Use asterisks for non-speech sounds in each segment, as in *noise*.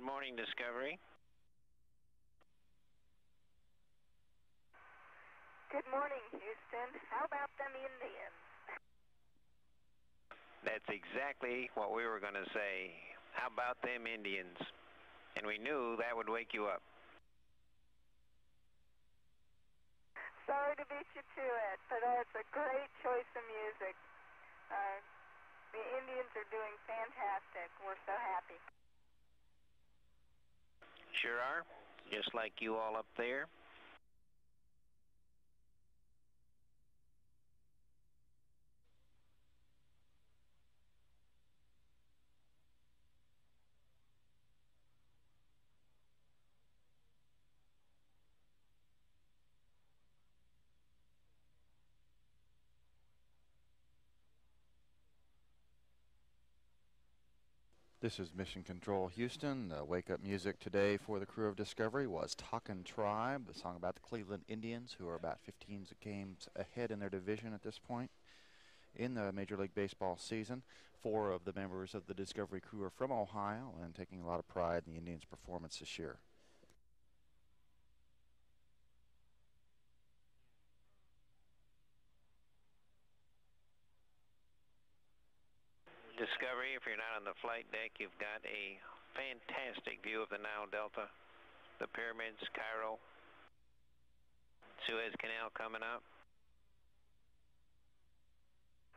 Good morning, Discovery. Good morning, Houston. How about them Indians? That's exactly what we were going to say. How about them Indians? And we knew that would wake you up. Sorry to beat you to it, but that's a great choice of music. Uh, the Indians are doing fantastic. We're so happy. Sure are. Just like you all up there. This is Mission Control Houston. Uh, wake up music today for the crew of Discovery was Talkin' Tribe, the song about the Cleveland Indians, who are about 15 games ahead in their division at this point in the Major League Baseball season. Four of the members of the Discovery crew are from Ohio and taking a lot of pride in the Indians' performance this year. Discovery, if you're not on the flight deck, you've got a fantastic view of the Nile Delta, the pyramids, Cairo, Suez Canal coming up.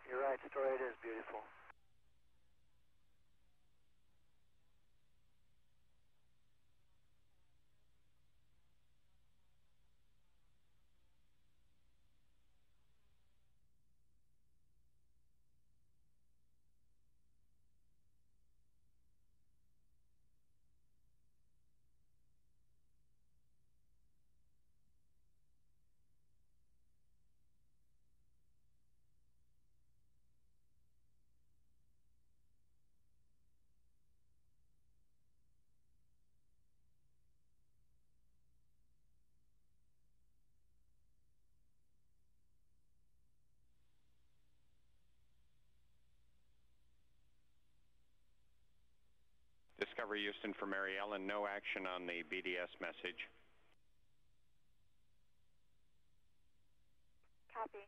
You're right, Story. It is beautiful. Discovery Houston for Mary Ellen. No action on the BDS message. Copy.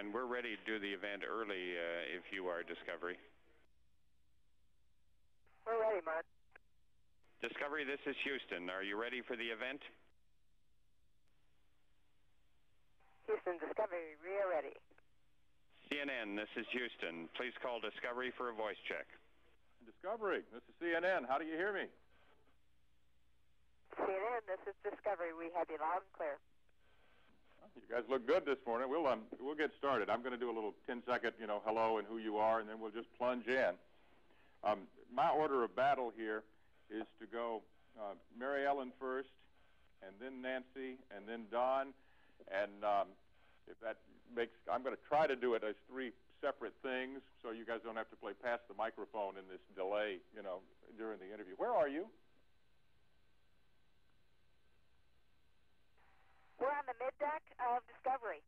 And we're ready to do the event early uh, if you are, Discovery. We're ready, Mark. Discovery, this is Houston. Are you ready for the event? Houston Discovery, we are ready. CNN, this is Houston. Please call Discovery for a voice check. Discovery, this is CNN. How do you hear me? CNN, this is Discovery. We have you loud and clear. You guys look good this morning. We'll um, we'll get started. I'm going to do a little 10 second, you know, hello and who you are, and then we'll just plunge in. Um, my order of battle here is to go uh, Mary Ellen first, and then Nancy, and then Don, and um, if that makes. I'm going to try to do it as three separate things, so you guys don't have to play past the microphone in this delay, you know, during the interview. Where are you? We're on the mid deck of Discovery.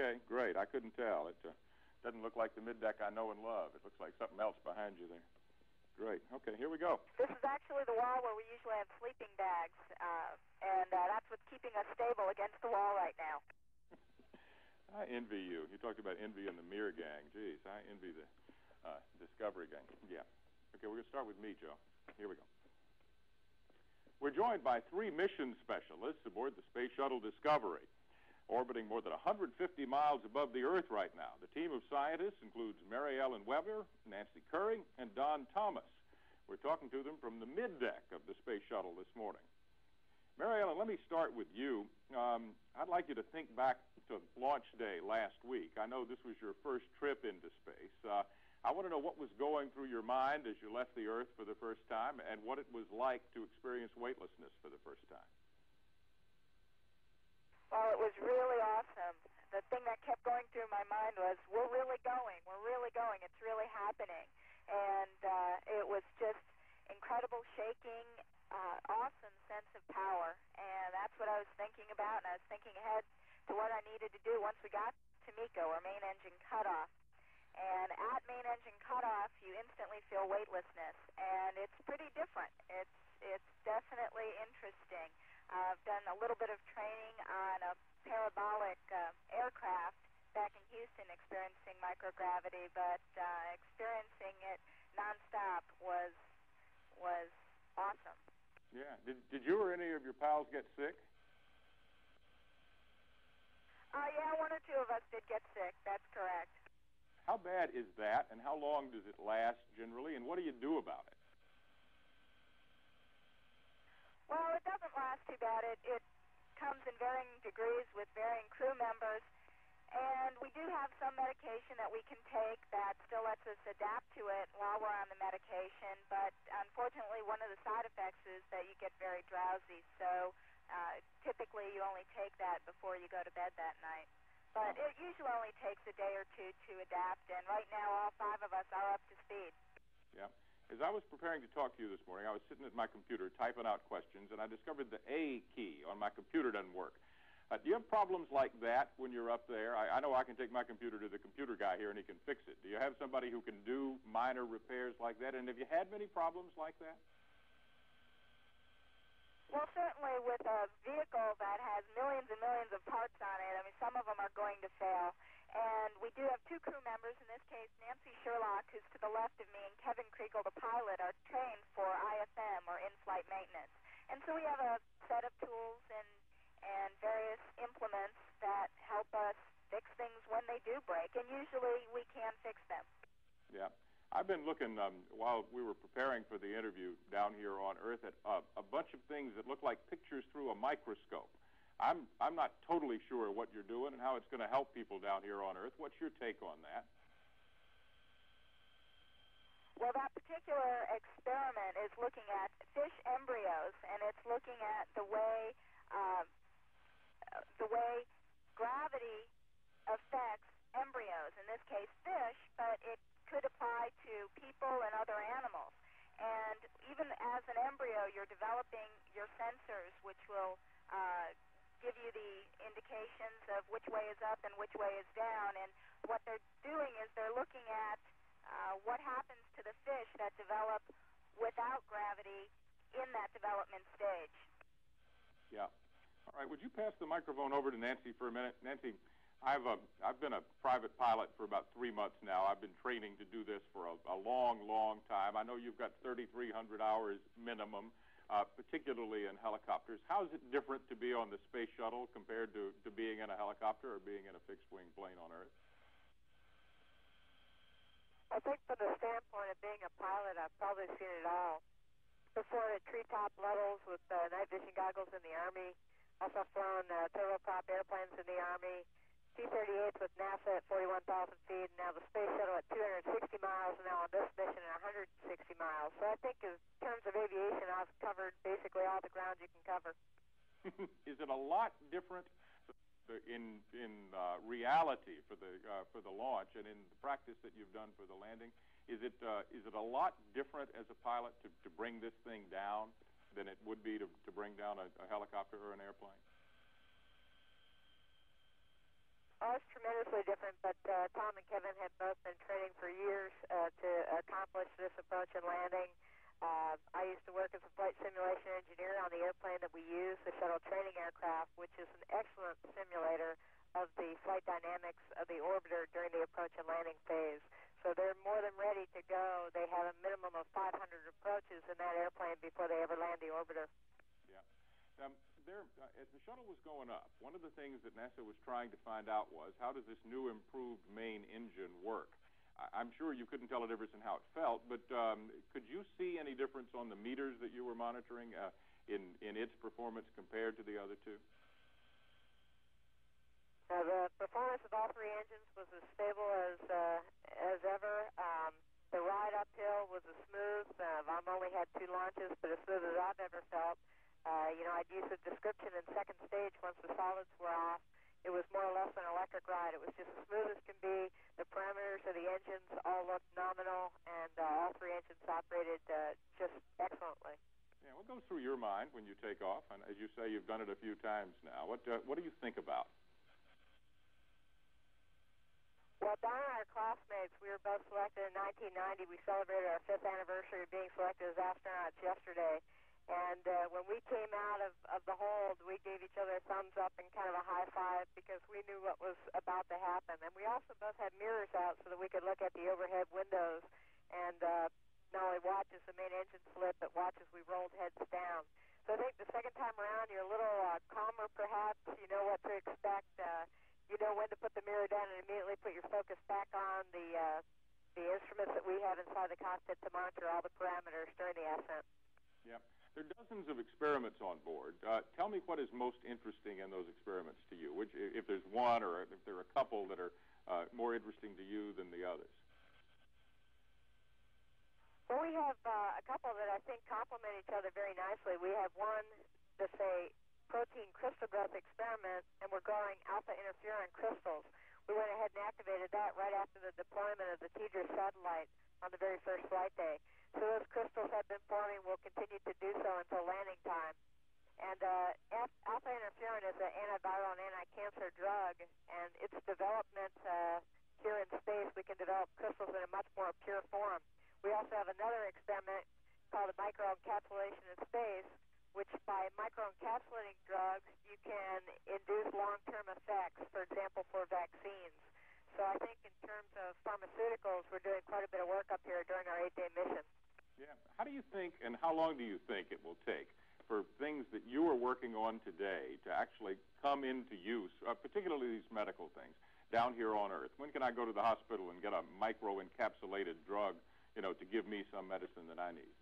Okay, great. I couldn't tell. It uh, doesn't look like the mid deck I know and love. It looks like something else behind you there. Great. Okay, here we go. This is actually the wall where we usually have sleeping bags, uh, and uh, that's what's keeping us stable against the wall right now. *laughs* I envy you. You talked about envy in the Mir gang. Geez, I envy the uh, Discovery gang. Yeah. Okay, we're going to start with me, Joe. Here we go. We're joined by three mission specialists aboard the Space Shuttle Discovery, orbiting more than 150 miles above the Earth right now. The team of scientists includes Mary Ellen Weber, Nancy Currie, and Don Thomas. We're talking to them from the middeck of the Space Shuttle this morning. Mary Ellen, let me start with you. Um, I'd like you to think back to launch day last week. I know this was your first trip into space. Uh, I want to know what was going through your mind as you left the Earth for the first time and what it was like to experience weightlessness for the first time. Well, it was really awesome. The thing that kept going through my mind was, we're really going. We're really going. It's really happening. And uh, it was just incredible shaking, uh, awesome sense of power. And that's what I was thinking about. And I was thinking ahead to what I needed to do once we got to MECO, or main engine cutoff. And at main engine cutoff, you instantly feel weightlessness, and it's pretty different. It's it's definitely interesting. I've done a little bit of training on a parabolic uh, aircraft back in Houston, experiencing microgravity, but uh, experiencing it nonstop was was awesome. Yeah. Did did you or any of your pals get sick? Uh, yeah, one or two of us did get sick. That's correct. How bad is that, and how long does it last generally, and what do you do about it? Well, it doesn't last too bad. It, it comes in varying degrees with varying crew members, and we do have some medication that we can take that still lets us adapt to it while we're on the medication, but unfortunately, one of the side effects is that you get very drowsy, so uh, typically you only take that before you go to bed that night. But it usually only takes a day or two to adapt, and right now all five of us are up to speed. Yeah. As I was preparing to talk to you this morning, I was sitting at my computer typing out questions, and I discovered the A key on my computer doesn't work. Uh, do you have problems like that when you're up there? I, I know I can take my computer to the computer guy here, and he can fix it. Do you have somebody who can do minor repairs like that? And have you had many problems like that? Well, certainly with a vehicle that has millions and millions of parts on it, I mean, some of them are going to fail. And we do have two crew members, in this case, Nancy Sherlock, who's to the left of me, and Kevin Kregel, the pilot, are trained for IFM, or in-flight maintenance. And so we have a set of tools and, and various implements that help us fix things when they do break, and usually we can fix them. Yeah. I've been looking um, while we were preparing for the interview down here on Earth at uh, a bunch of things that look like pictures through a microscope. I'm I'm not totally sure what you're doing and how it's going to help people down here on Earth. What's your take on that? Well, that particular experiment is looking at fish embryos, and it's looking at the way um, the way gravity affects embryos. In this case, fish, but it could apply to people and other animals. And even as an embryo, you're developing your sensors, which will uh, give you the indications of which way is up and which way is down. And what they're doing is they're looking at uh, what happens to the fish that develop without gravity in that development stage. Yeah. All right. Would you pass the microphone over to Nancy for a minute? Nancy, I've uh, I've been a private pilot for about three months now. I've been training to do this for a, a long, long time. I know you've got 3,300 hours minimum, uh, particularly in helicopters. How is it different to be on the space shuttle compared to, to being in a helicopter or being in a fixed-wing plane on Earth? I think from the standpoint of being a pilot, I've probably seen it all. Before at treetop levels with uh, night vision goggles in the Army, also flown uh, turboprop airplanes in the Army, T-38s with NASA at 41,000 feet, and now the Space Shuttle at 260 miles, and now on this mission at 160 miles. So I think in terms of aviation, I've covered basically all the ground you can cover. *laughs* is it a lot different in in uh, reality for the uh, for the launch and in the practice that you've done for the landing? Is it uh, is it a lot different as a pilot to, to bring this thing down than it would be to, to bring down a, a helicopter or an airplane? Oh, tremendously different, but uh, Tom and Kevin have both been training for years uh, to accomplish this approach and landing. Uh, I used to work as a flight simulation engineer on the airplane that we use, the shuttle training aircraft, which is an excellent simulator of the flight dynamics of the orbiter during the approach and landing phase. So they're more than ready to go. They have a minimum of 500 approaches in that airplane before they ever land the orbiter. Yeah. Um, there, uh, as the shuttle was going up, one of the things that NASA was trying to find out was how does this new improved main engine work? I- I'm sure you couldn't tell a difference in how it felt, but um, could you see any difference on the meters that you were monitoring uh, in in its performance compared to the other two? Now, the performance of all three engines was as stable as uh, as ever. Um, the ride uphill was as smooth. Uh, I've only had two launches, but as smooth as I've ever felt. Uh, you know, I'd use the description in second stage once the solids were off. It was more or less an electric ride. It was just as smooth as can be. The parameters of the engines all looked nominal, and uh, all three engines operated uh, just excellently. Yeah, what goes through your mind when you take off? And as you say, you've done it a few times now. What uh, what do you think about? Well, Don and our classmates, we were both selected in 1990. We celebrated our fifth anniversary of being selected as astronauts yesterday. And uh, when we came out of, of the hold, we gave each other a thumbs up and kind of a high five because we knew what was about to happen. And we also both had mirrors out so that we could look at the overhead windows and uh, not only watch as the main engine slip, but watch as we rolled heads down. So I think the second time around, you're a little uh, calmer, perhaps. You know what to expect. Uh, you know when to put the mirror down and immediately put your focus back on the uh, the instruments that we have inside the cockpit to monitor all the parameters during the ascent. Yeah. There are dozens of experiments on board. Uh, tell me what is most interesting in those experiments to you. Which, if there's one or if there are a couple that are uh, more interesting to you than the others. Well, we have uh, a couple that I think complement each other very nicely. We have one that's a protein crystal growth experiment, and we're growing alpha interferon crystals. We went ahead and activated that right after the deployment of the TDRS satellite on the very first flight day. So those crystals have been forming, will continue to do so until landing time. And uh, alpha interferon is an antiviral and anti-cancer drug, and its development uh, here in space, we can develop crystals in a much more pure form. We also have another experiment called microencapsulation in space, which by microencapsulating drugs, you can induce long-term effects, for example, for vaccines. So I think in terms of pharmaceuticals, we're doing quite a bit of work up here during our eight-day mission. Yeah. How do you think, and how long do you think it will take for things that you are working on today to actually come into use, uh, particularly these medical things, down here on Earth? When can I go to the hospital and get a microencapsulated drug, you know, to give me some medicine that I need?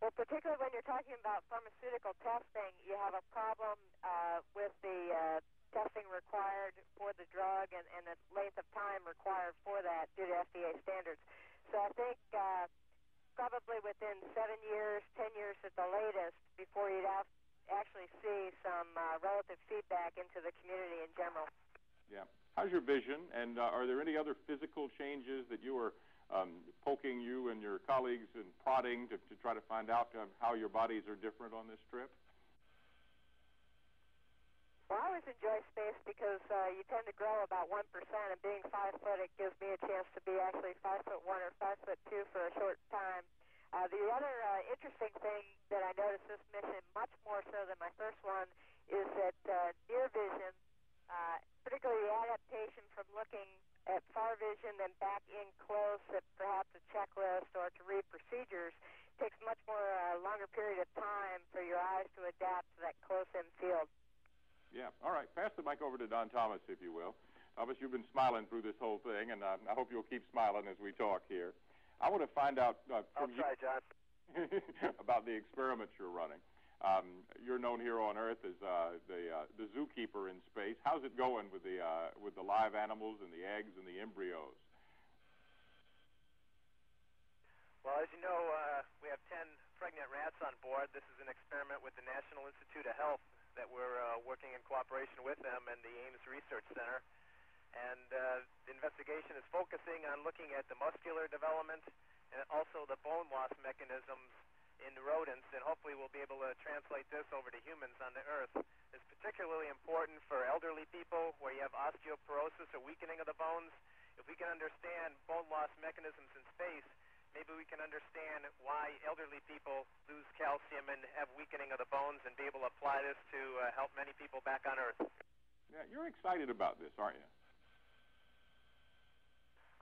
Well, particularly when you're talking about pharmaceutical testing, you have a problem uh, with the uh, testing required for the drug and, and the length of time required for that due to FDA standards. I think uh, probably within seven years, ten years at the latest, before you'd have actually see some uh, relative feedback into the community in general. Yeah. How's your vision? And uh, are there any other physical changes that you are um, poking you and your colleagues and prodding to, to try to find out um, how your bodies are different on this trip? Well, I always enjoy space because uh, you tend to grow about one percent, and being five foot, it gives me a chance to be actually five foot one or five foot two for a short time. Uh, the other uh, interesting thing that I noticed this mission, much more so than my first one, is that uh, near vision, uh, particularly the adaptation from looking at far vision and back in close at perhaps a checklist or to read procedures, takes much more uh, longer period of time for your eyes to adapt to that close-in field. Yeah. All right. Pass the mic over to Don Thomas, if you will. Thomas, you've been smiling through this whole thing, and uh, I hope you'll keep smiling as we talk here. I want to find out uh, I'll from try, John. *laughs* about the experiments you're running. Um, you're known here on Earth as uh, the uh, the zookeeper in space. How's it going with the uh, with the live animals and the eggs and the embryos? Well, as you know, uh, we have 10 pregnant rats on board. This is an experiment with the National Institute of Health that we're uh, working in cooperation with them and the Ames Research Center. And uh, the investigation is focusing on looking at the muscular development and also the bone loss mechanisms in rodents, and hopefully we'll be able to translate this over to humans on the Earth. It's particularly important for elderly people where you have osteoporosis or weakening of the bones. If we can understand bone loss mechanisms in space, maybe we can understand why elderly people lose calcium and have weakening of the bones and be able to apply this to uh, help many people back on Earth. Yeah, you're excited about this, aren't you?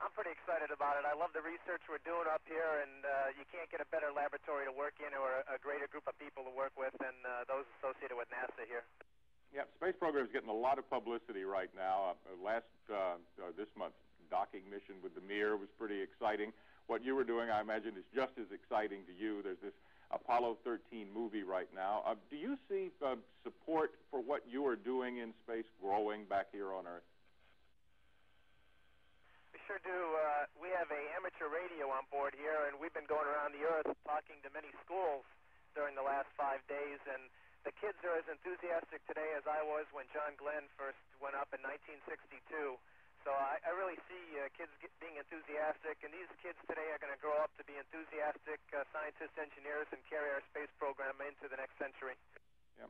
I'm pretty excited about it. I love the research we're doing up here, and uh, you can't get a better laboratory to work in or a, a greater group of people to work with than uh, those associated with NASA here. Yeah, space program is getting a lot of publicity right now. Uh, last uh, uh, this month, docking mission with the Mir was pretty exciting. What you were doing, I imagine, is just as exciting to you. There's this Apollo 13 movie right now. Uh, do you see uh, support for what you are doing in space growing back here on Earth? We sure do. Uh, we have a amateur radio on board here, and we've been going around the Earth talking to many schools during the last five days, and the kids are as enthusiastic today as I was when John Glenn first went up in 1962. So I, I really see uh, kids get, being enthusiastic, and these kids today are going to grow up to be enthusiastic uh, scientists, engineers, and carry our space program into the next century. Yeah.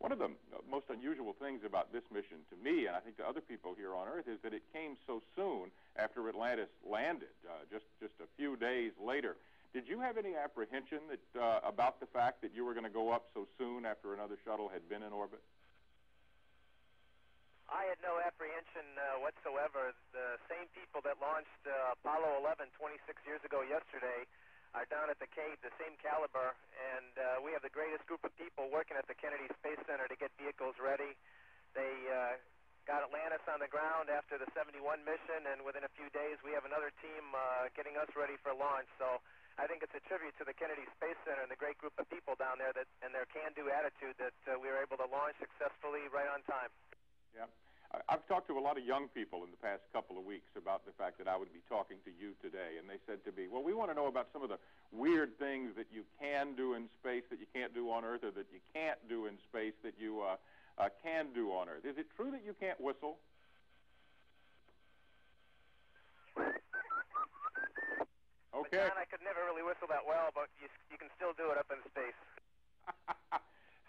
One of the most unusual things about this mission to me, and I think to other people here on Earth, is that it came so soon after Atlantis landed, uh, just just a few days later. Did you have any apprehension that uh, about the fact that you were going to go up so soon after another shuttle had been in orbit? I had no apprehension uh, whatsoever. The same people that launched uh, Apollo 11 26 years ago yesterday are down at the Cape, the same caliber, and uh, we have the greatest group of people working at the Kennedy Space Center to get vehicles ready. They uh, got Atlantis on the ground after the 71 mission, and within a few days we have another team uh, getting us ready for launch. So I think it's a tribute to the Kennedy Space Center and the great group of people down there that and their can-do attitude that uh, we were able to launch successfully right on time. Yeah. I've talked to a lot of young people in the past couple of weeks about the fact that I would be talking to you today, and they said to me, "Well, we want to know about some of the weird things that you can do in space that you can't do on Earth, or that you can't do in space that you uh, uh, can do on Earth. Is it true that you can't whistle?" *laughs* Okay. But John, I could never really whistle that well, but you you can still do it up in space. *laughs*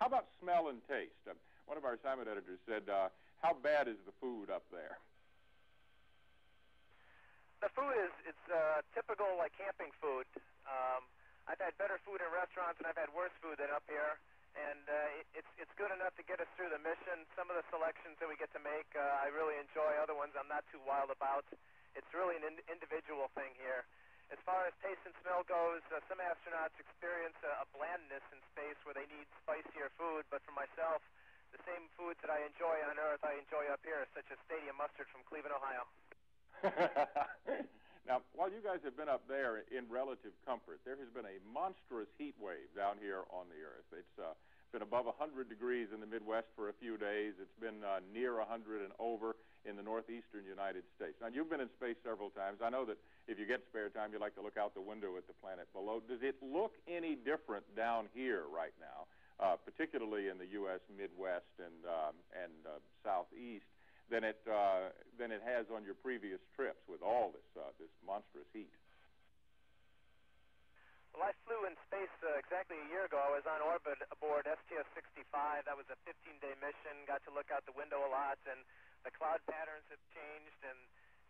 How about smell and taste? Uh, one of our assignment editors said. Uh, how bad is the food up there? The food is it's uh, typical like camping food. Um, I've had better food in restaurants and I've had worse food than up here, and uh, it, it's it's good enough to get us through the mission. Some of the selections that we get to make, uh, I really enjoy. Other ones, I'm not too wild about. It's really an in- individual thing here. As far as taste and smell goes, uh, some astronauts experience a, a blandness in space where they need spicier food, but for myself, the same foods that I enjoy on Earth, I enjoy up here, such as stadium mustard from Cleveland, Ohio. *laughs* now, while you guys have been up there in relative comfort, there has been a monstrous heat wave down here on the Earth. It's uh, been above 100 degrees in the Midwest for a few days. It's been uh, near 100 and over in the northeastern United States. Now, you've been in space several times. I know that if you get spare time, you like to look out the window at the planet below. Does it look any different down here right now? Uh, particularly in the U.S. Midwest and um, and uh, Southeast, than it uh, than it has on your previous trips with all this uh, this monstrous heat. Well, I flew in space uh, exactly a year ago. I was on orbit aboard STS-65. That was a 15-day mission. Got to look out the window a lot, and the cloud patterns have changed, and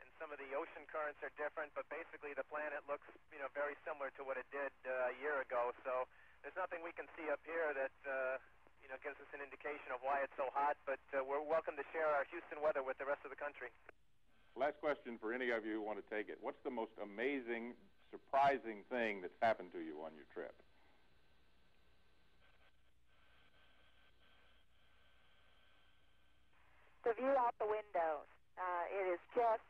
and some of the ocean currents are different. But basically, the planet looks, you know, very similar to what it did uh, a year ago. So there's nothing we can see up here that uh, you know gives us an indication of why it's so hot. But uh, we're welcome to share our Houston weather with the rest of the country. Last question for any of you who want to take it. What's the most amazing, surprising thing that's happened to you on your trip? The view out the windows. Uh, it is just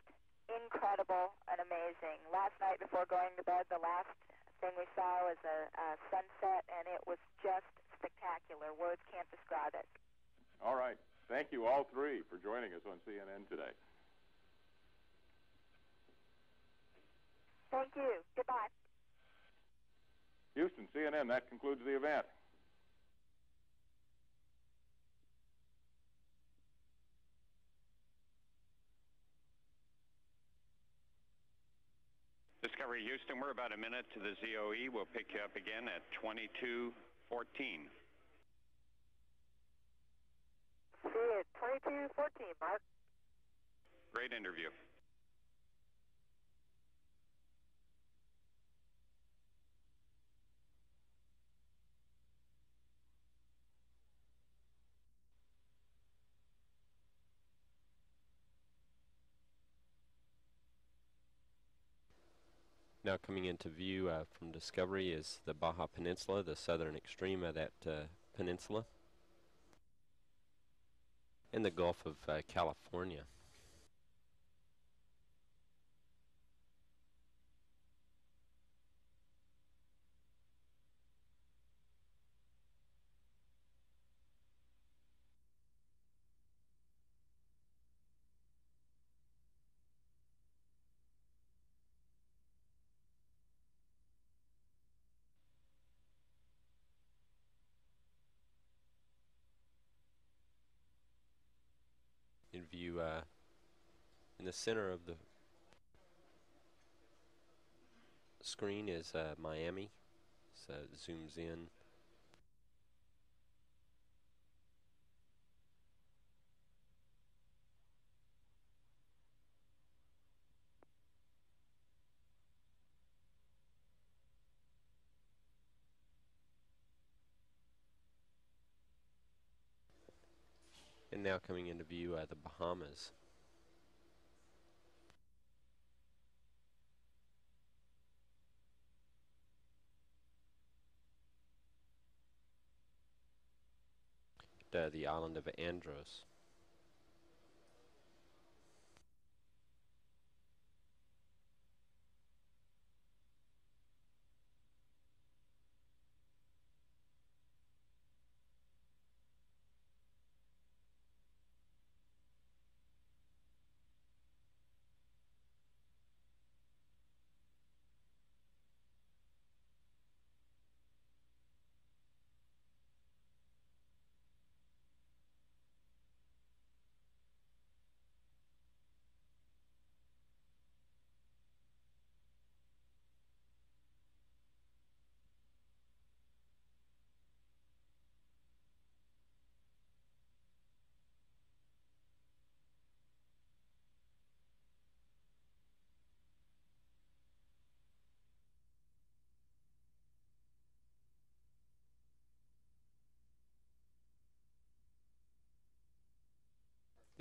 incredible and amazing. Last night before going to bed, the last thing we saw was a, a sunset, and it was just spectacular. Words can't describe it. All right. Thank you, all three, for joining us on CNN today. Thank you. Goodbye. Houston, CNN, that concludes the event. Discovery Houston, we're about a minute to the ZOE. We'll pick you up again at 2214. See you at 2214, Mark. Great interview. Now coming into view uh, from Discovery is the Baja Peninsula, the southern extreme of that uh, peninsula, and the Gulf of uh, California. In uh, in the center of the screen is uh, Miami. So it zooms in now coming into view are the Bahamas. The island of Andros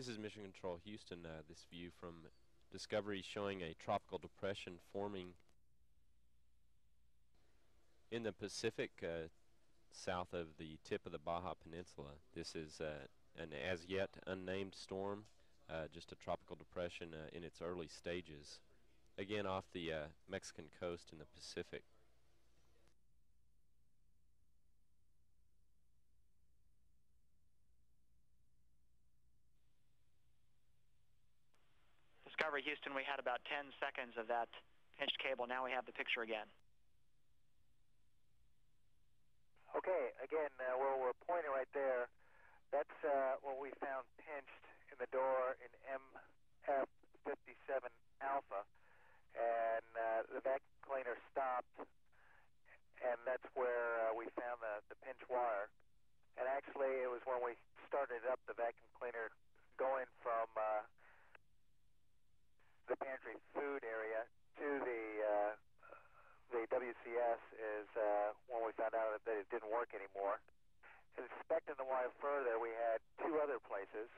This is Mission Control Houston. Uh, this view from Discovery showing a tropical depression forming in the Pacific uh, south of the tip of the Baja Peninsula. This is uh, an as yet unnamed storm, uh, just a tropical depression uh, in its early stages. Again, off the uh, Mexican coast in the Pacific. Houston, we had about 10 seconds of that pinched cable. Now we have the picture again. Okay, again, uh, where we're pointing right there, that's uh, what we found pinched in the door in MF57 Alpha, and uh, the vacuum cleaner stopped, and that's where uh, we found the, the pinch wire. And actually, it was when we started up the vacuum cleaner going from uh, the pantry food area to the uh, the WCS is uh, when we found out that it didn't work anymore. Inspecting the wire further, we had two other places.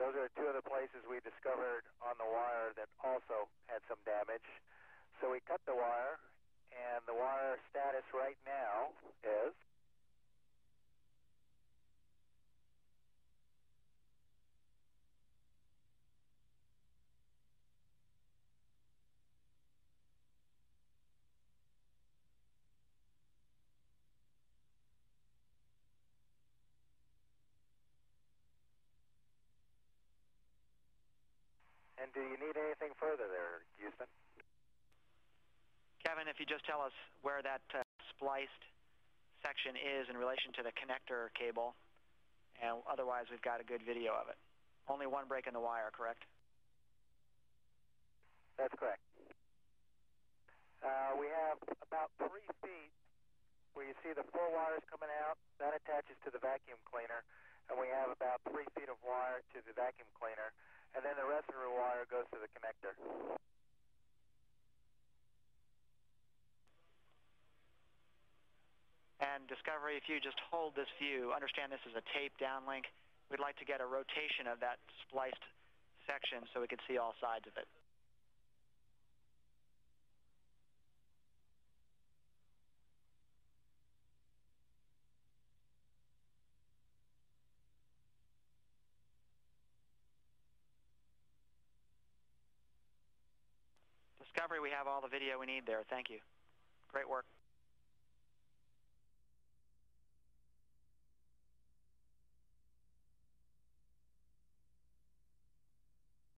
Those are two other places we discovered on the wire that also had some damage. So we cut the wire, and the wire status right now is And do you need anything further there, Houston? Kevin, if you just tell us where that uh, spliced section is in relation to the connector cable, and otherwise we've got a good video of it. Only one break in the wire, correct? That's correct. Uh, we have about three feet where you see the four wires coming out. That attaches to the vacuum cleaner. And we have about three feet of wire to the vacuum cleaner. And then the rest of the wire goes to the connector. And Discovery, if you just hold this view, understand this is a tape downlink. We'd like to get a rotation of that spliced section so we can see all sides of it. Discovery, we have all the video we need there. Thank you. Great work.